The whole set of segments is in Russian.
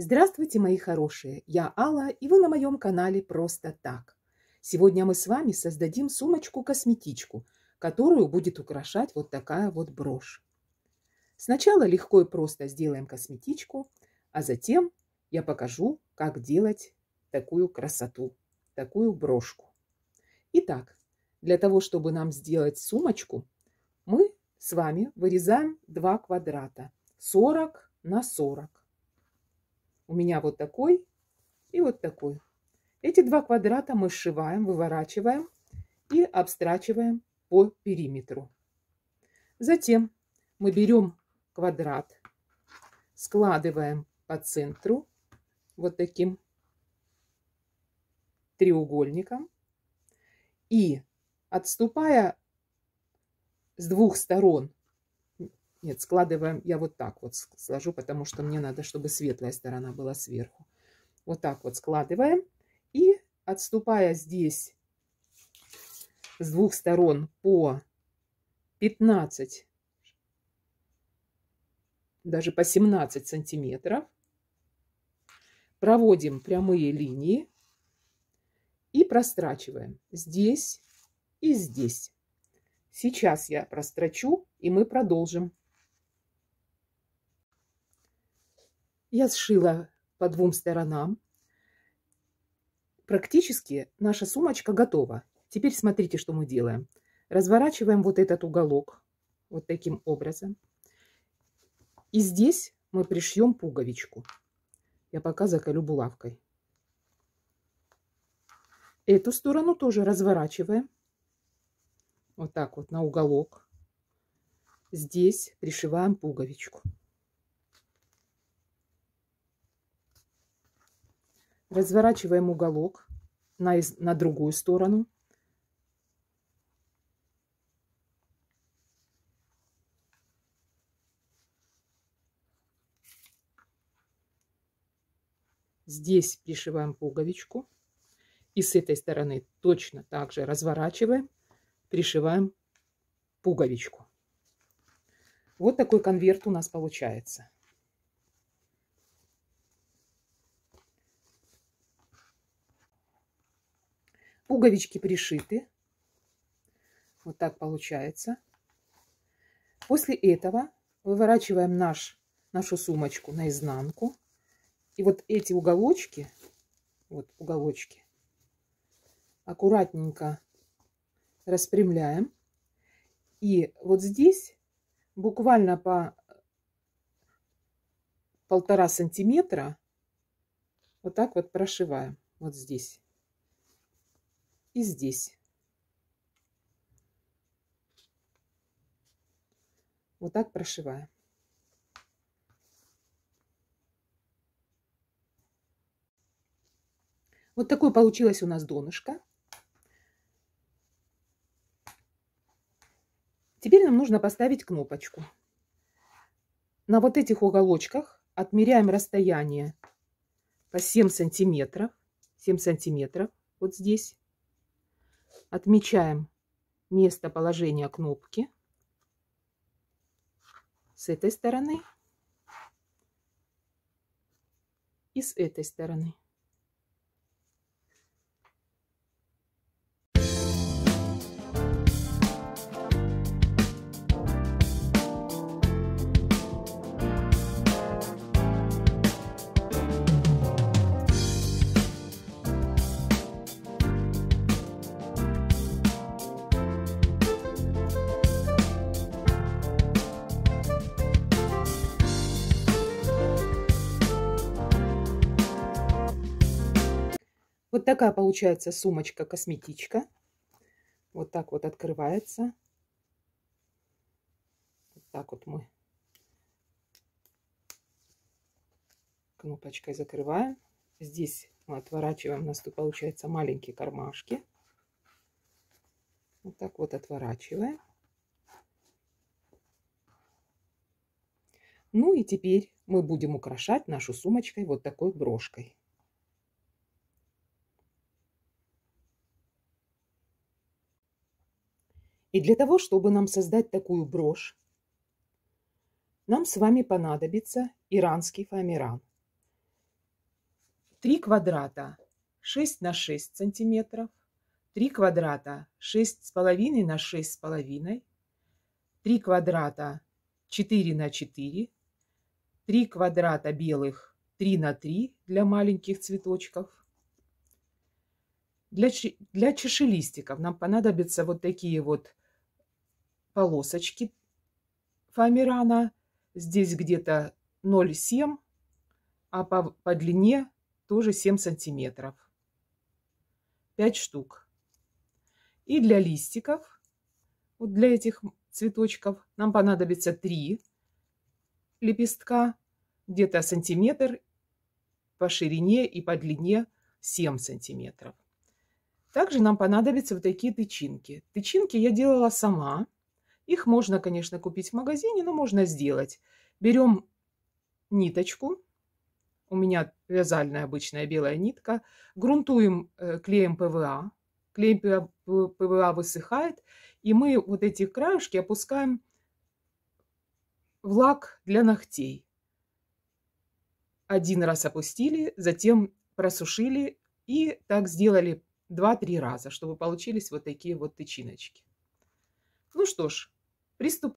Здравствуйте, мои хорошие! Я Алла, и вы на моем канале «Просто так». Сегодня мы с вами создадим сумочку-косметичку, которую будет украшать вот такая вот брошь. Сначала легко и просто сделаем косметичку, а затем я покажу, как делать такую красоту, такую брошку. Итак, для того, чтобы нам сделать сумочку, мы с вами вырезаем два квадрата 40 на 40. У меня вот такой и вот такой. Эти два квадрата мы сшиваем, выворачиваем и обстрачиваем по периметру. Затем мы берем квадрат, складываем по центру вот таким треугольником и отступая с двух сторон нет, складываем, я вот так вот сложу, потому что мне надо, чтобы светлая сторона была сверху. Вот так вот складываем. И отступая здесь с двух сторон по 15, даже по 17 сантиметров, проводим прямые линии и прострачиваем здесь и здесь. Сейчас я прострочу, и мы продолжим. Я сшила по двум сторонам. Практически наша сумочка готова. Теперь смотрите, что мы делаем. Разворачиваем вот этот уголок вот таким образом. И здесь мы пришьем пуговичку. Я пока заколю булавкой. Эту сторону тоже разворачиваем. Вот так вот на уголок. Здесь пришиваем пуговичку. Разворачиваем уголок на, на другую сторону. Здесь пришиваем пуговичку. И с этой стороны точно так же разворачиваем, пришиваем пуговичку. Вот такой конверт у нас получается. Пуговички пришиты. Вот так получается. После этого выворачиваем наш, нашу сумочку наизнанку. И вот эти уголочки, вот уголочки, аккуратненько распрямляем. И вот здесь буквально по полтора сантиметра вот так вот прошиваем. Вот здесь и здесь. Вот так прошиваем. Вот такое получилось у нас донышко. Теперь нам нужно поставить кнопочку. На вот этих уголочках отмеряем расстояние по 7 сантиметров. 7 сантиметров вот здесь. Отмечаем местоположение кнопки с этой стороны и с этой стороны. Вот такая получается сумочка-косметичка. Вот так вот открывается. Вот так вот мы кнопочкой закрываем. Здесь мы отворачиваем, у нас тут получается маленькие кармашки. Вот так вот отворачиваем. Ну и теперь мы будем украшать нашу сумочкой вот такой брошкой. И для того, чтобы нам создать такую брошь, нам с вами понадобится иранский фоамиран. 3 квадрата 6 на 6 сантиметров, 3 квадрата 6,5 на 6,5, 3 квадрата 4 на 4, 3 квадрата белых 3 на 3 для маленьких цветочков. Для, для чешелистиков нам понадобятся вот такие вот полосочки фоамирана. Здесь где-то 0,7, а по, по длине тоже 7 сантиметров. 5 штук. И для листиков, вот для этих цветочков, нам понадобится 3 лепестка, где-то сантиметр по ширине и по длине 7 сантиметров. Также нам понадобятся вот такие тычинки. Тычинки я делала сама. Их можно, конечно, купить в магазине, но можно сделать. Берем ниточку. У меня вязальная обычная белая нитка. Грунтуем э, клеем ПВА. Клей ПВА высыхает. И мы вот эти краешки опускаем в лак для ногтей. Один раз опустили, затем просушили и так сделали 2-3 раза, чтобы получились вот такие вот тычиночки. Ну что ж, приступ.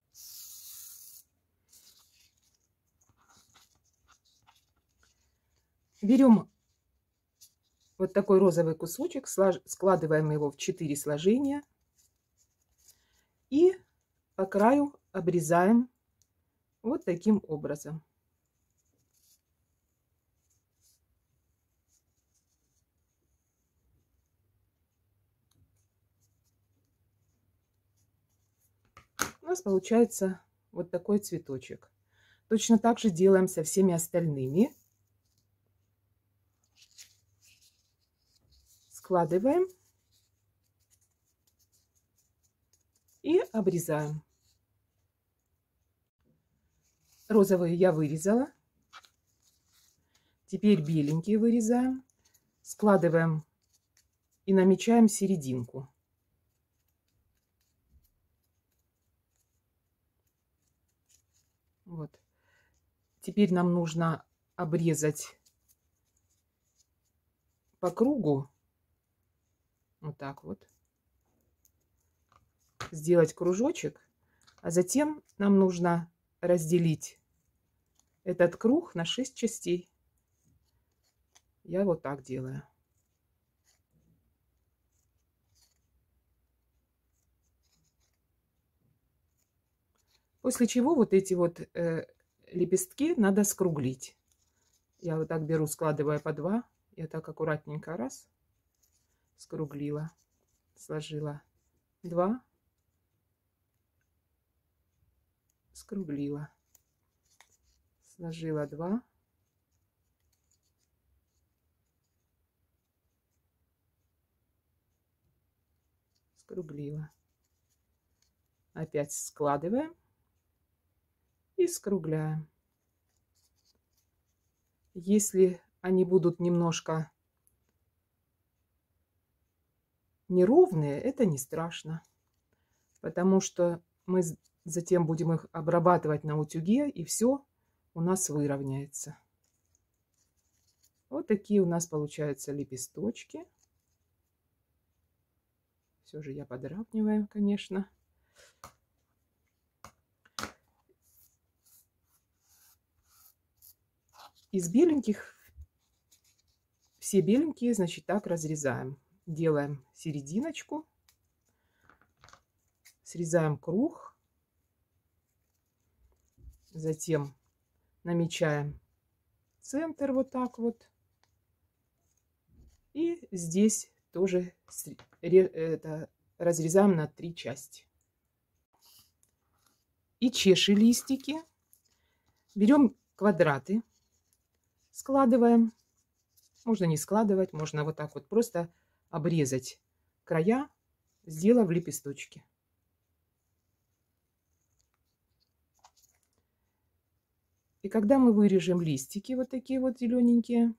Берем вот такой розовый кусочек, складываем его в 4 сложения и по краю обрезаем вот таким образом. Нас получается вот такой цветочек. Точно так же делаем со всеми остальными. Складываем и обрезаем. Розовые я вырезала. Теперь беленькие вырезаем. Складываем и намечаем серединку. Вот. Теперь нам нужно обрезать по кругу. Вот так вот. Сделать кружочек. А затем нам нужно разделить этот круг на 6 частей. Я вот так делаю. После чего вот эти вот э, лепестки надо скруглить. Я вот так беру, складывая по два. Я так аккуратненько раз скруглила, сложила два, скруглила, сложила два, скруглила. Опять складываем и скругляем. Если они будут немножко неровные, это не страшно, потому что мы затем будем их обрабатывать на утюге, и все у нас выровняется. Вот такие у нас получаются лепесточки. Все же я подравниваю, конечно. Из беленьких, все беленькие, значит, так разрезаем. Делаем серединочку, срезаем круг, затем намечаем центр вот так вот. И здесь тоже это, разрезаем на три части. И чеши листики. Берем квадраты складываем. Можно не складывать, можно вот так вот просто обрезать края, сделав лепесточки. И когда мы вырежем листики, вот такие вот зелененькие,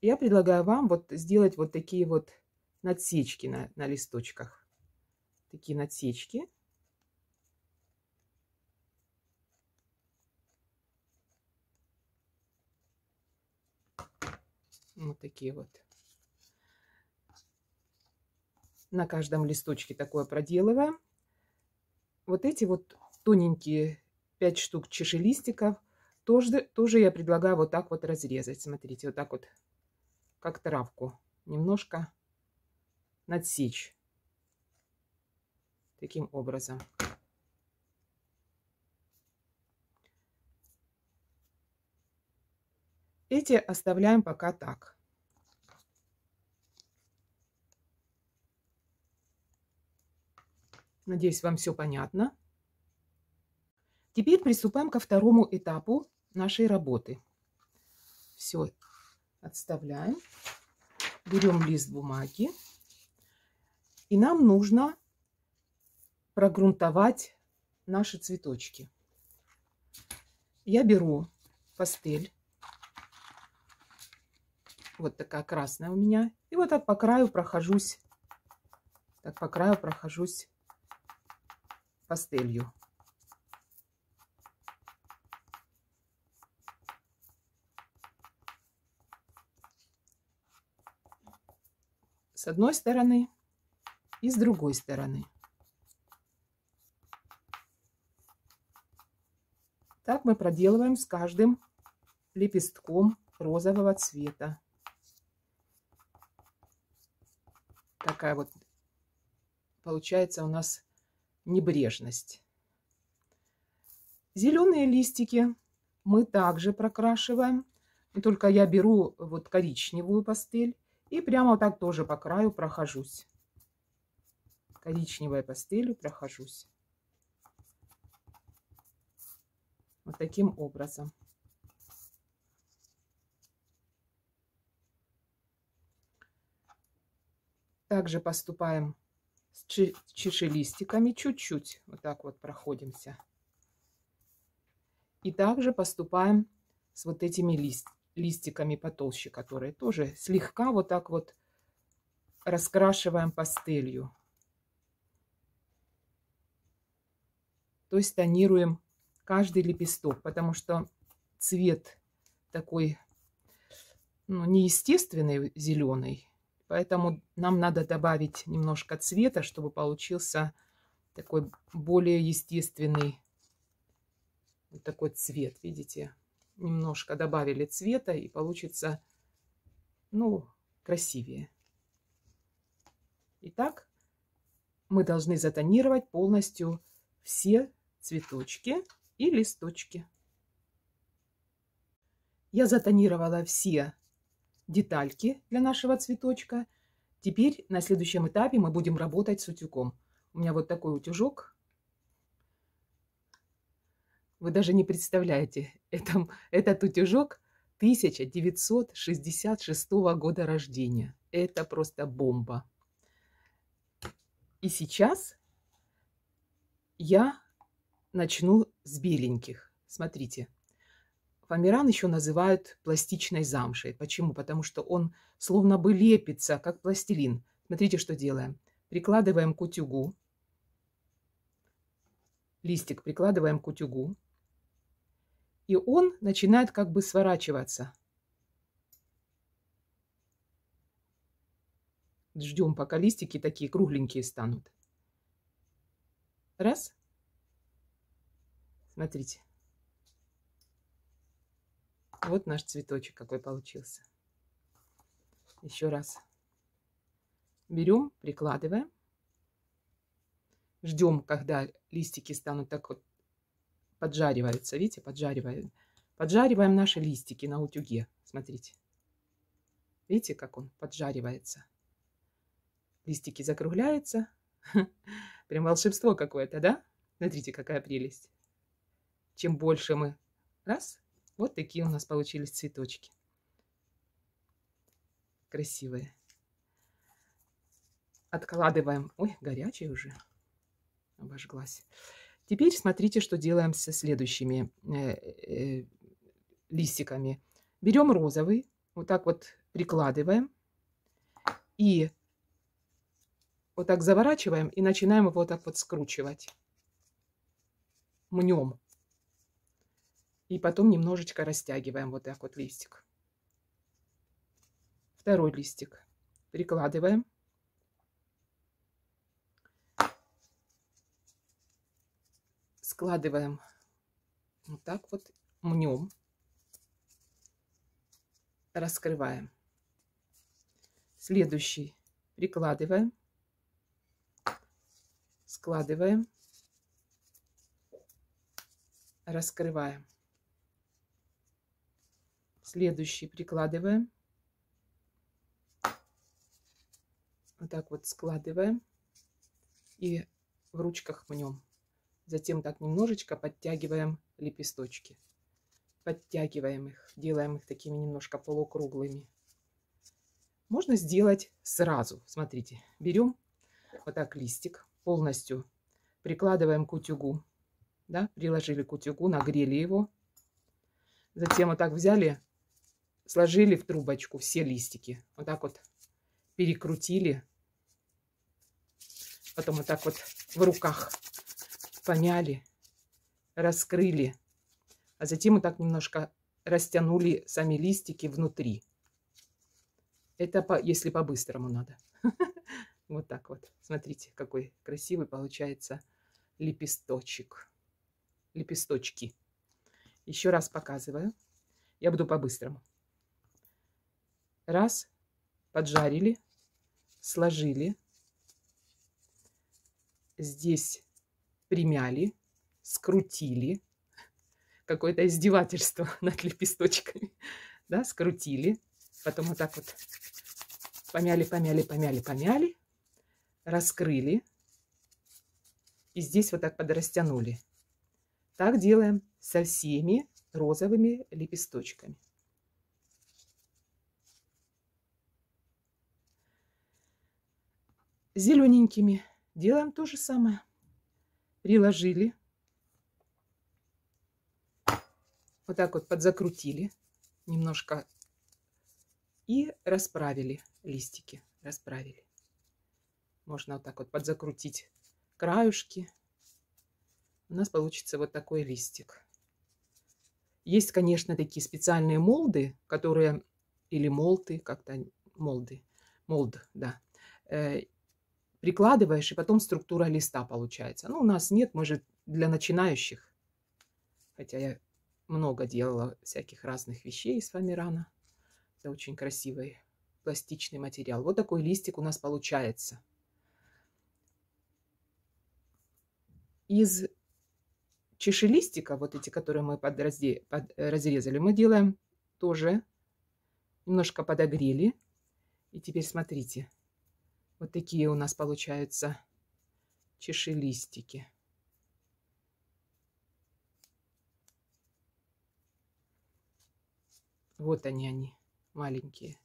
я предлагаю вам вот сделать вот такие вот надсечки на, на листочках. Такие надсечки. Вот такие вот. На каждом листочке такое проделываем. Вот эти вот тоненькие 5 штук чешелистиков тоже, тоже я предлагаю вот так вот разрезать. Смотрите, вот так вот, как травку. Немножко надсечь. Таким образом. Эти оставляем пока так. Надеюсь, вам все понятно. Теперь приступаем ко второму этапу нашей работы. Все отставляем. Берем лист бумаги. И нам нужно прогрунтовать наши цветочки. Я беру пастель вот такая красная у меня. И вот так по краю прохожусь. Так по краю прохожусь пастелью. С одной стороны и с другой стороны. Так мы проделываем с каждым лепестком розового цвета. Такая вот получается у нас небрежность. Зеленые листики мы также прокрашиваем. Только я беру вот коричневую пастель и прямо вот так тоже по краю прохожусь. Коричневой пастелью прохожусь. Вот таким образом. Также поступаем с чешелистиками чуть-чуть. Вот так вот проходимся. И также поступаем с вот этими лист, листиками потолще, которые тоже слегка вот так вот раскрашиваем пастелью. То есть тонируем каждый лепесток, потому что цвет такой ну, неестественный зеленый, Поэтому нам надо добавить немножко цвета, чтобы получился такой более естественный вот такой цвет. Видите? Немножко добавили цвета и получится, ну, красивее. Итак, мы должны затонировать полностью все цветочки и листочки. Я затонировала все детальки для нашего цветочка. Теперь на следующем этапе мы будем работать с утюгом. У меня вот такой утюжок. Вы даже не представляете, это, этот утюжок 1966 года рождения. Это просто бомба. И сейчас я начну с беленьких. Смотрите, Фоамиран еще называют пластичной замшей. Почему? Потому что он словно бы лепится, как пластилин. Смотрите, что делаем. Прикладываем к утюгу. Листик прикладываем к утюгу. И он начинает как бы сворачиваться. Ждем, пока листики такие кругленькие станут. Раз. Смотрите. Вот наш цветочек какой получился. Еще раз. Берем, прикладываем. Ждем, когда листики станут так вот поджариваются. Видите, поджариваем. Поджариваем наши листики на утюге. Смотрите. Видите, как он поджаривается. Листики закругляются. Прям волшебство какое-то, да? Смотрите, какая прелесть. Чем больше мы... Раз, вот такие у нас получились цветочки. Красивые. Откладываем. Ой, горячий уже. Обожглась. Теперь смотрите, что делаем со следующими э, э, листиками. Берем розовый, вот так вот прикладываем и вот так заворачиваем и начинаем его вот так вот скручивать. Мнем. И потом немножечко растягиваем вот так вот листик. Второй листик прикладываем. Складываем вот так вот, мнем, раскрываем. Следующий прикладываем, складываем, раскрываем. Следующий прикладываем, вот так вот складываем и в ручках мнем. Затем так немножечко подтягиваем лепесточки. Подтягиваем их, делаем их такими немножко полукруглыми. Можно сделать сразу. Смотрите, берем вот так листик, полностью прикладываем к утюгу. Да, приложили к утюгу, нагрели его. Затем вот так взяли, сложили в трубочку все листики. Вот так вот перекрутили. Потом вот так вот в руках помяли раскрыли, а затем вот так немножко растянули сами листики внутри. Это по, если по-быстрому надо. Вот так вот. Смотрите, какой красивый получается лепесточек. Лепесточки. Еще раз показываю. Я буду по-быстрому. Раз. Поджарили. Сложили. Здесь примяли скрутили. Какое-то издевательство над лепесточками. Да, скрутили. Потом вот так вот помяли, помяли, помяли, помяли. Раскрыли. И здесь вот так подрастянули. Так делаем со всеми розовыми лепесточками. Зелененькими делаем то же самое приложили. Вот так вот подзакрутили немножко и расправили листики. Расправили. Можно вот так вот подзакрутить краюшки. У нас получится вот такой листик. Есть, конечно, такие специальные молды, которые, или молты, как-то молды, молд, да, э, прикладываешь, и потом структура листа получается. Ну, у нас нет, мы же для начинающих. Хотя я много делала всяких разных вещей из фоамирана. Это очень красивый пластичный материал. Вот такой листик у нас получается. Из чеши листика, вот эти, которые мы подразде... под... разрезали, мы делаем тоже немножко подогрели. И теперь смотрите, вот такие у нас получаются чешелистики. Вот они, они, маленькие.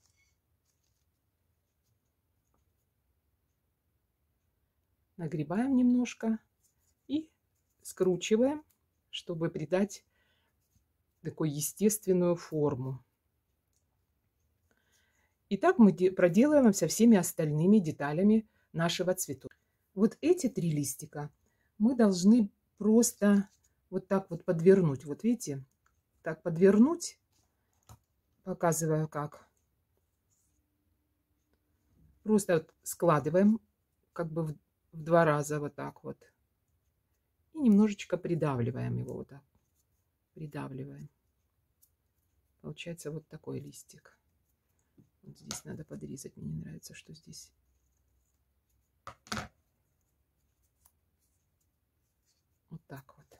Нагребаем немножко и скручиваем, чтобы придать такую естественную форму. И так мы проделаем со всеми остальными деталями нашего цвету. Вот эти три листика мы должны просто вот так вот подвернуть. Вот видите, так подвернуть, показываю как. Просто вот складываем как бы в, в два раза вот так вот. И немножечко придавливаем его вот так. Придавливаем. Получается вот такой листик. Вот здесь надо подрезать. Мне не нравится, что здесь. Вот так вот.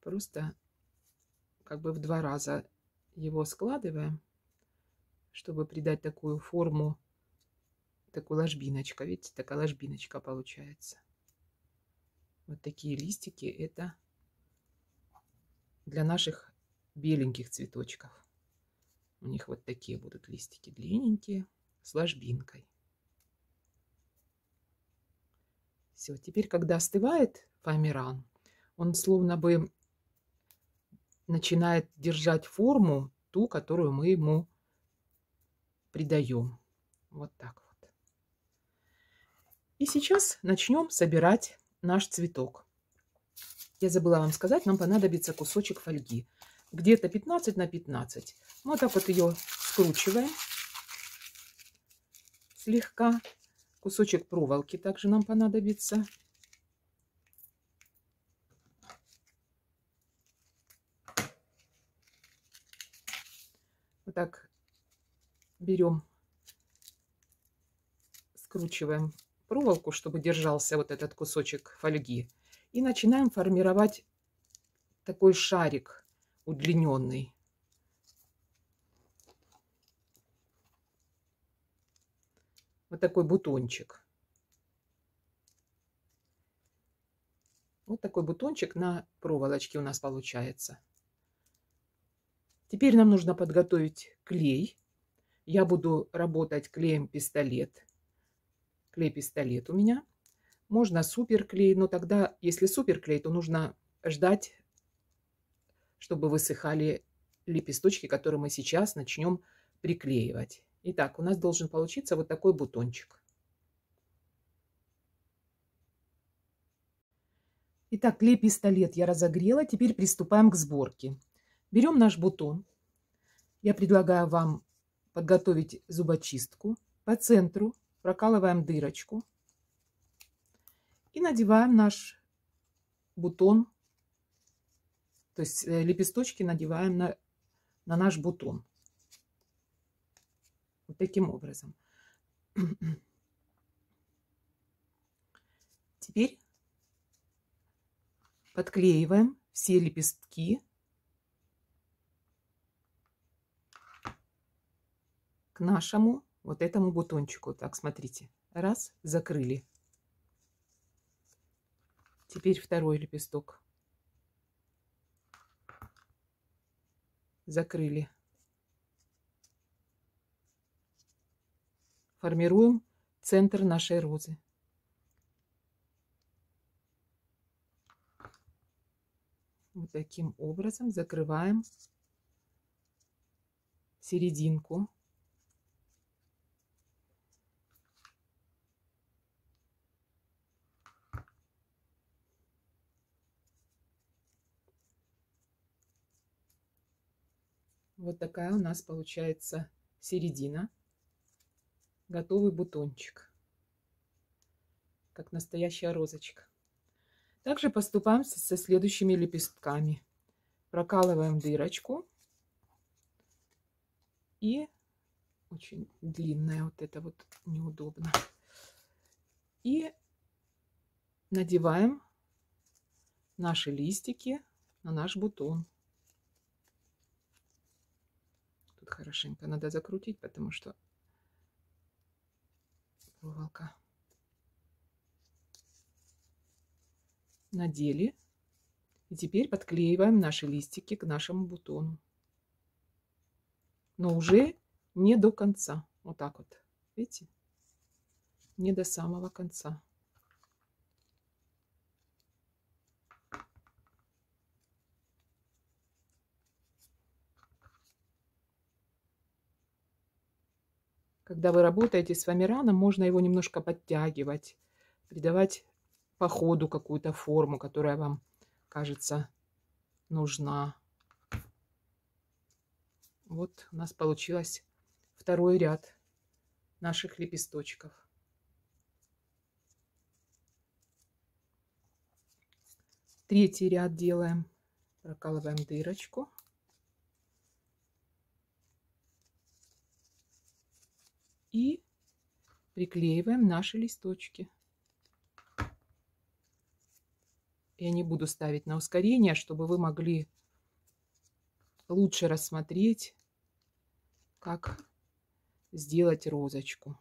Просто как бы в два раза его складываем, чтобы придать такую форму, такую ложбиночка. Видите, такая ложбиночка получается. Вот такие листики это для наших беленьких цветочков. У них вот такие будут листики длинненькие, с ложбинкой. Все, теперь, когда остывает фоамиран, он словно бы начинает держать форму, ту, которую мы ему придаем. Вот так вот. И сейчас начнем собирать наш цветок. Я забыла вам сказать, нам понадобится кусочек фольги. Где-то 15 на 15. Мы вот так вот ее скручиваем слегка. Кусочек проволоки также нам понадобится. Вот так берем, скручиваем проволоку, чтобы держался вот этот кусочек фольги. И начинаем формировать такой шарик удлиненный. Вот такой бутончик. Вот такой бутончик на проволочке у нас получается. Теперь нам нужно подготовить клей. Я буду работать клеем пистолет. Клей-пистолет у меня. Можно суперклей, но тогда, если суперклей, то нужно ждать, чтобы высыхали лепесточки, которые мы сейчас начнем приклеивать. Итак, у нас должен получиться вот такой бутончик. Итак, клей-пистолет я разогрела. Теперь приступаем к сборке. Берем наш бутон. Я предлагаю вам подготовить зубочистку. По центру прокалываем дырочку. И надеваем наш бутон. То есть э, лепесточки надеваем на, на наш бутон. Вот таким образом. Теперь подклеиваем все лепестки к нашему вот этому бутончику. Так, смотрите. Раз, закрыли. Теперь второй лепесток. Закрыли. формируем центр нашей розы. Вот таким образом закрываем серединку. Вот такая у нас получается середина готовый бутончик, как настоящая розочка. Также поступаем со следующими лепестками. Прокалываем дырочку. И очень длинная вот это вот неудобно. И надеваем наши листики на наш бутон. Тут хорошенько надо закрутить, потому что проволока. Надели. И теперь подклеиваем наши листики к нашему бутону. Но уже не до конца. Вот так вот. Видите? Не до самого конца. Когда вы работаете с фоамираном, можно его немножко подтягивать, придавать по ходу какую-то форму, которая вам кажется нужна. Вот у нас получилось второй ряд наших лепесточков. Третий ряд делаем. Прокалываем дырочку. И приклеиваем наши листочки. Я не буду ставить на ускорение, чтобы вы могли лучше рассмотреть, как сделать розочку.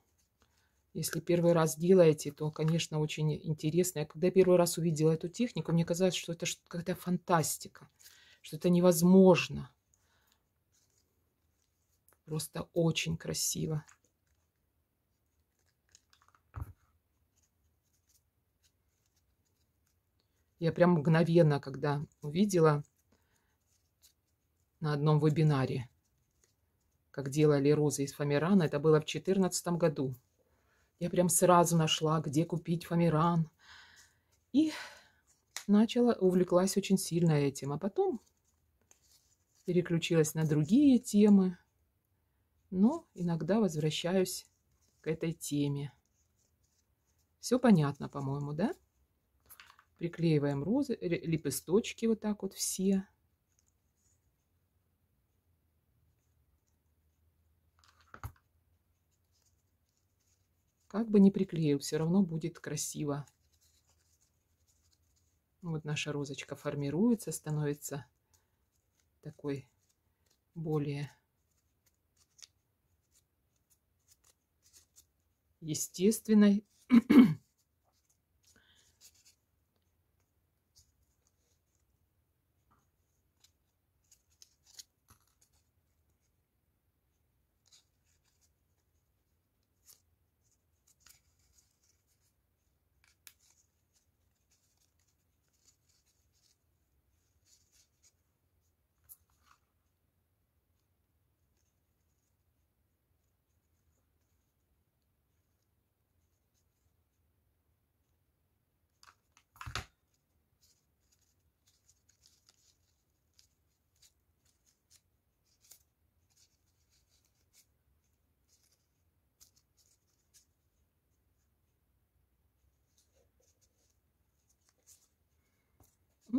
Если первый раз делаете, то, конечно, очень интересно. Я когда первый раз увидела эту технику, мне казалось, что это какая-то фантастика, что это невозможно. Просто очень красиво. Я прям мгновенно, когда увидела на одном вебинаре, как делали розы из фоамирана, это было в 2014 году. Я прям сразу нашла, где купить фоамиран. И начала, увлеклась очень сильно этим, а потом переключилась на другие темы, но иногда возвращаюсь к этой теме. Все понятно, по-моему, да? Приклеиваем розы, лепесточки вот так вот все. Как бы не приклеил, все равно будет красиво. Вот наша розочка формируется, становится такой более естественной.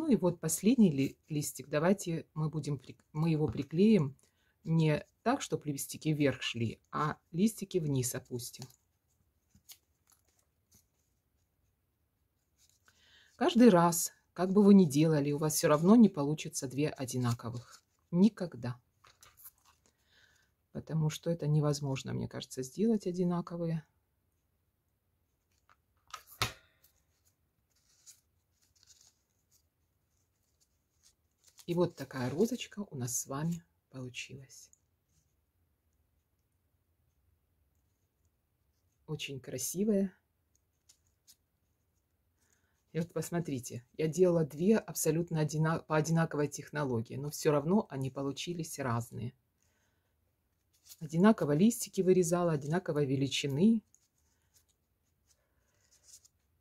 и вот последний ли, листик. Давайте мы, будем, мы его приклеим не так, чтобы листики вверх шли, а листики вниз опустим. Каждый раз, как бы вы ни делали, у вас все равно не получится две одинаковых. Никогда. Потому что это невозможно, мне кажется, сделать одинаковые. И вот такая розочка у нас с вами получилась. Очень красивая. И вот посмотрите, я делала две абсолютно одинак по одинаковой технологии, но все равно они получились разные. Одинаково листики вырезала, одинаковой величины.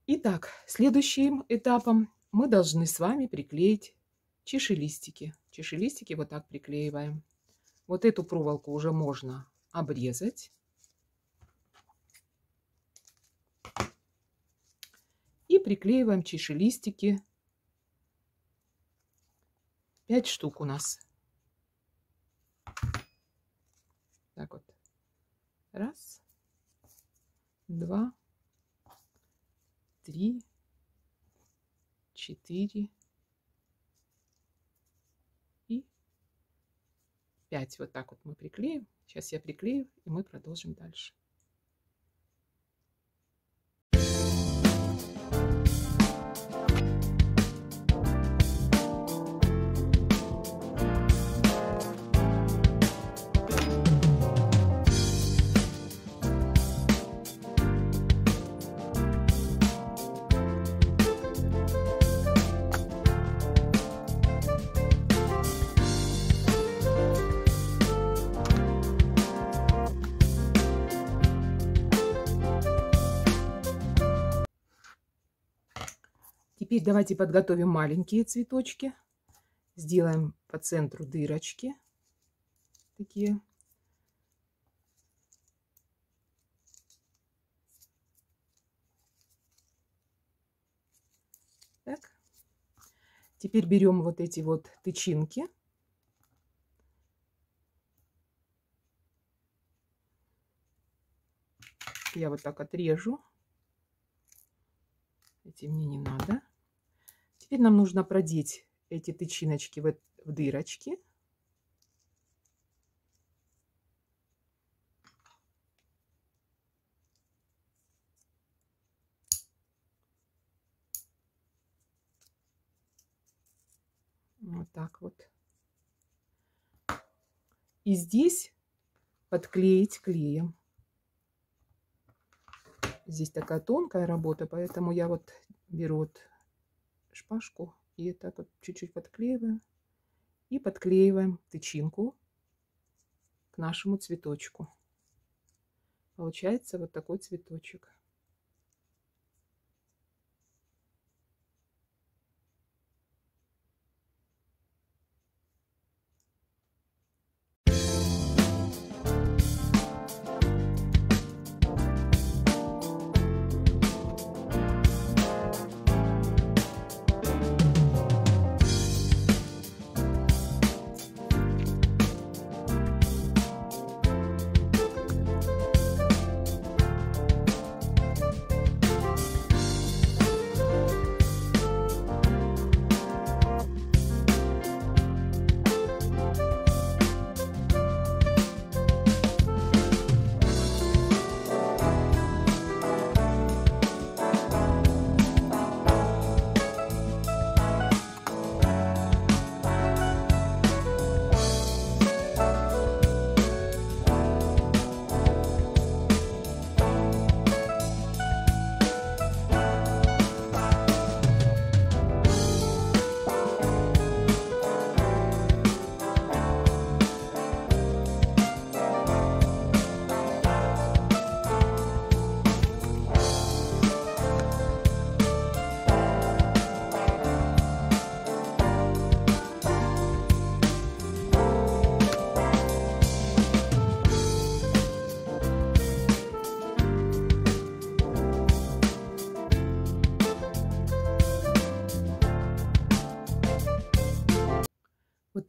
Итак, следующим этапом мы должны с вами приклеить чешелистики. Чешелистики вот так приклеиваем. Вот эту проволоку уже можно обрезать. И приклеиваем чешелистики. 5 штук у нас. Так вот. Раз, два, три, четыре, 5 вот так вот мы приклеим. Сейчас я приклею, и мы продолжим дальше. Теперь давайте подготовим маленькие цветочки. Сделаем по центру дырочки. Такие. Так. Теперь берем вот эти вот тычинки. Я вот так отрежу. Эти мне не надо. Теперь нам нужно продеть эти тычиночки в, в дырочки. Вот так вот. И здесь подклеить клеем. Здесь такая тонкая работа, поэтому я вот беру вот шпажку и так вот чуть-чуть подклеиваем. И подклеиваем тычинку к нашему цветочку. Получается вот такой цветочек.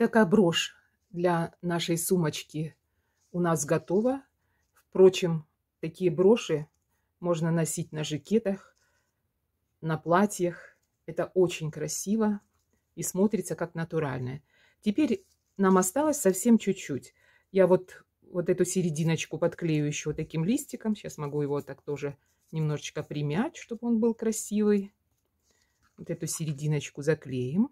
Такая брошь для нашей сумочки у нас готова. Впрочем, такие броши можно носить на жакетах, на платьях. Это очень красиво и смотрится как натуральное. Теперь нам осталось совсем чуть-чуть. Я вот, вот эту серединочку подклею еще таким листиком. Сейчас могу его так тоже немножечко примять, чтобы он был красивый. Вот эту серединочку заклеим.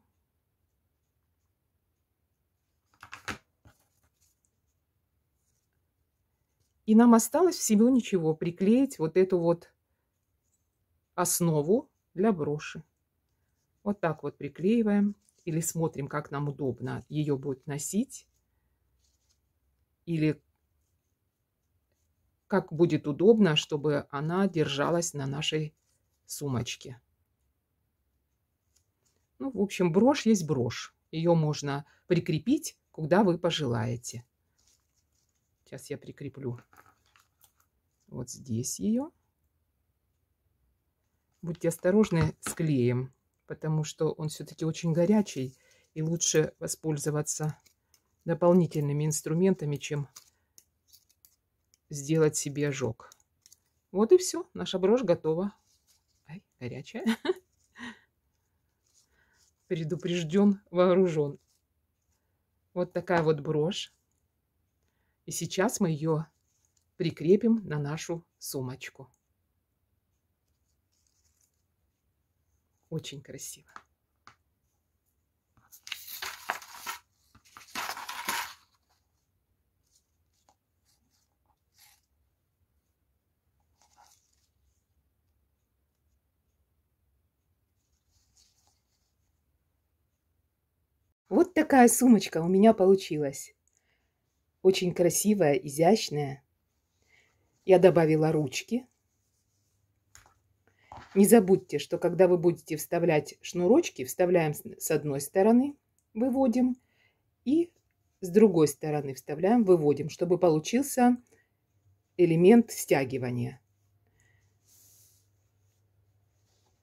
И нам осталось всего ничего приклеить вот эту вот основу для броши. Вот так вот приклеиваем или смотрим, как нам удобно ее будет носить. Или как будет удобно, чтобы она держалась на нашей сумочке. Ну, в общем, брошь есть брошь. Ее можно прикрепить, куда вы пожелаете. Сейчас я прикреплю вот здесь ее. Будьте осторожны с клеем, потому что он все-таки очень горячий, и лучше воспользоваться дополнительными инструментами, чем сделать себе ожог. Вот и все, наша брошь готова. Ай, горячая. Предупрежден, вооружен. Вот такая вот брошь. И сейчас мы ее прикрепим на нашу сумочку. Очень красиво. Вот такая сумочка у меня получилась. Очень красивая, изящная. Я добавила ручки. Не забудьте, что когда вы будете вставлять шнурочки, вставляем с одной стороны, выводим, и с другой стороны вставляем, выводим, чтобы получился элемент стягивания.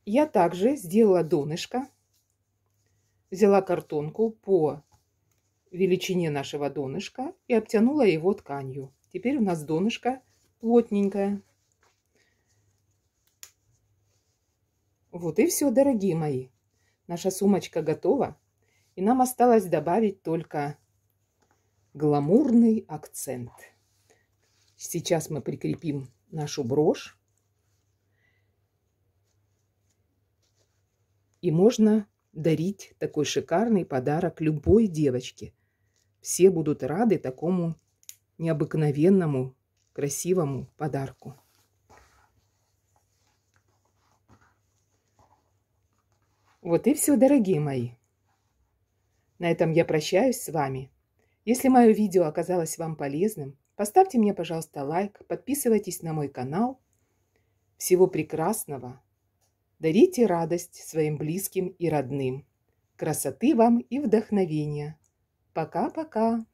Я также сделала донышко, взяла картонку по величине нашего донышка и обтянула его тканью. Теперь у нас донышко плотненькая. Вот и все, дорогие мои. Наша сумочка готова. И нам осталось добавить только гламурный акцент. Сейчас мы прикрепим нашу брошь. И можно дарить такой шикарный подарок любой девочке. Все будут рады такому необыкновенному красивому подарку. Вот и все, дорогие мои. На этом я прощаюсь с вами. Если мое видео оказалось вам полезным, поставьте мне, пожалуйста, лайк, подписывайтесь на мой канал. Всего прекрасного. Дарите радость своим близким и родным. Красоты вам и вдохновения. Пока-пока.